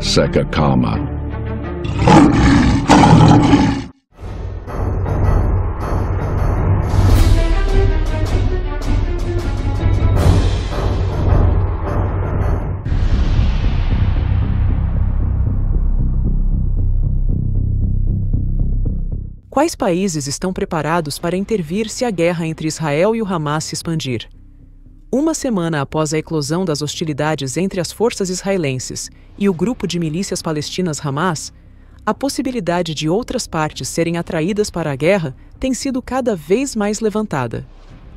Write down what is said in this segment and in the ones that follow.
Sekakama. Quais países estão preparados para intervir se a guerra entre Israel e o Hamas se expandir? Uma semana após a eclosão das hostilidades entre as forças israelenses e o grupo de milícias palestinas Hamas, a possibilidade de outras partes serem atraídas para a guerra tem sido cada vez mais levantada.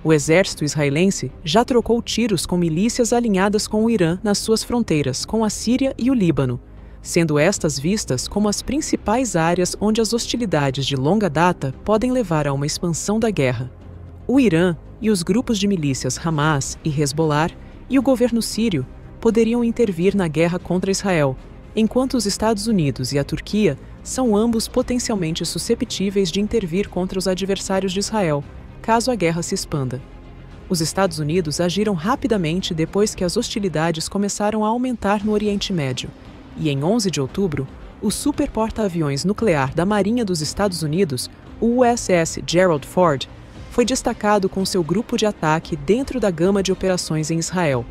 O exército israelense já trocou tiros com milícias alinhadas com o Irã nas suas fronteiras com a Síria e o Líbano sendo estas vistas como as principais áreas onde as hostilidades de longa data podem levar a uma expansão da guerra. O Irã e os grupos de milícias Hamas e Hezbollah e o governo sírio poderiam intervir na guerra contra Israel, enquanto os Estados Unidos e a Turquia são ambos potencialmente susceptíveis de intervir contra os adversários de Israel, caso a guerra se expanda. Os Estados Unidos agiram rapidamente depois que as hostilidades começaram a aumentar no Oriente Médio e em 11 de outubro, o super porta-aviões nuclear da Marinha dos Estados Unidos, o USS Gerald Ford, foi destacado com seu grupo de ataque dentro da gama de operações em Israel.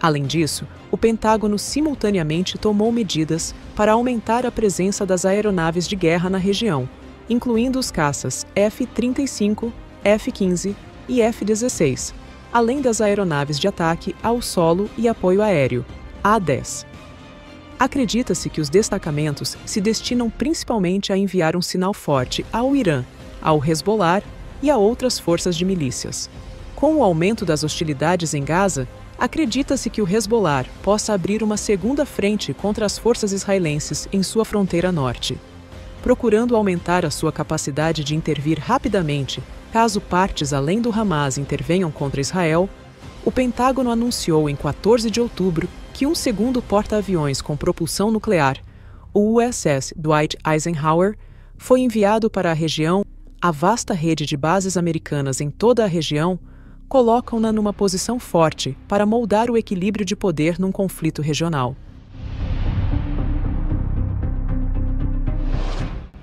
Além disso, o Pentágono simultaneamente tomou medidas para aumentar a presença das aeronaves de guerra na região, incluindo os caças F-35, F-15 e F-16, além das aeronaves de ataque ao solo e apoio aéreo, A-10. Acredita-se que os destacamentos se destinam principalmente a enviar um sinal forte ao Irã, ao Hezbollah e a outras forças de milícias. Com o aumento das hostilidades em Gaza, acredita-se que o Hezbollah possa abrir uma segunda frente contra as forças israelenses em sua fronteira norte. Procurando aumentar a sua capacidade de intervir rapidamente caso partes além do Hamas intervenham contra Israel, o Pentágono anunciou em 14 de outubro que um segundo porta-aviões com propulsão nuclear, o USS Dwight Eisenhower, foi enviado para a região. A vasta rede de bases americanas em toda a região colocam-na numa posição forte para moldar o equilíbrio de poder num conflito regional.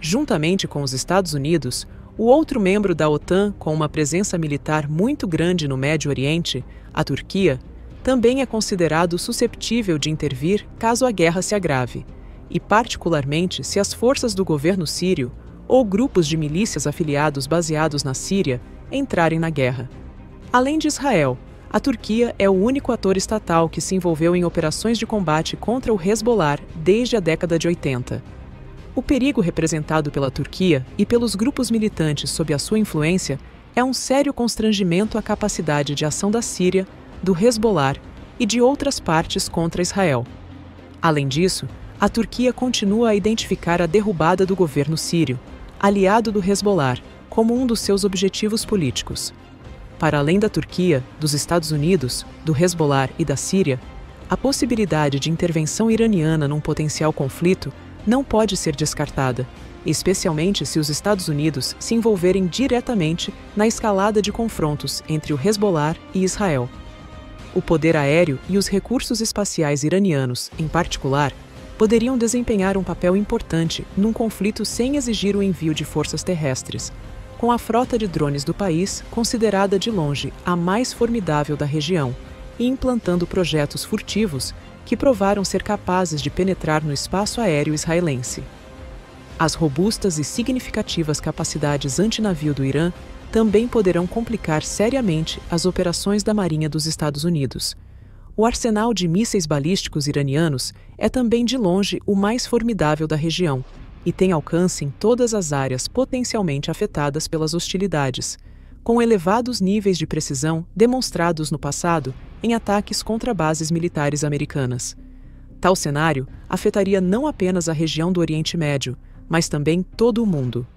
Juntamente com os Estados Unidos, o outro membro da OTAN com uma presença militar muito grande no Médio Oriente, a Turquia, também é considerado susceptível de intervir caso a guerra se agrave, e particularmente se as forças do governo sírio ou grupos de milícias afiliados baseados na Síria entrarem na guerra. Além de Israel, a Turquia é o único ator estatal que se envolveu em operações de combate contra o Hezbollah desde a década de 80. O perigo representado pela Turquia e pelos grupos militantes sob a sua influência é um sério constrangimento à capacidade de ação da Síria do Hezbollah e de outras partes contra Israel. Além disso, a Turquia continua a identificar a derrubada do governo sírio, aliado do Hezbollah, como um dos seus objetivos políticos. Para além da Turquia, dos Estados Unidos, do Hezbollah e da Síria, a possibilidade de intervenção iraniana num potencial conflito não pode ser descartada, especialmente se os Estados Unidos se envolverem diretamente na escalada de confrontos entre o Hezbollah e Israel o poder aéreo e os recursos espaciais iranianos, em particular, poderiam desempenhar um papel importante num conflito sem exigir o envio de forças terrestres, com a frota de drones do país considerada de longe a mais formidável da região e implantando projetos furtivos que provaram ser capazes de penetrar no espaço aéreo israelense. As robustas e significativas capacidades antinavio do Irã também poderão complicar seriamente as operações da Marinha dos Estados Unidos. O arsenal de mísseis balísticos iranianos é também de longe o mais formidável da região e tem alcance em todas as áreas potencialmente afetadas pelas hostilidades, com elevados níveis de precisão demonstrados no passado em ataques contra bases militares americanas. Tal cenário afetaria não apenas a região do Oriente Médio, mas também todo o mundo.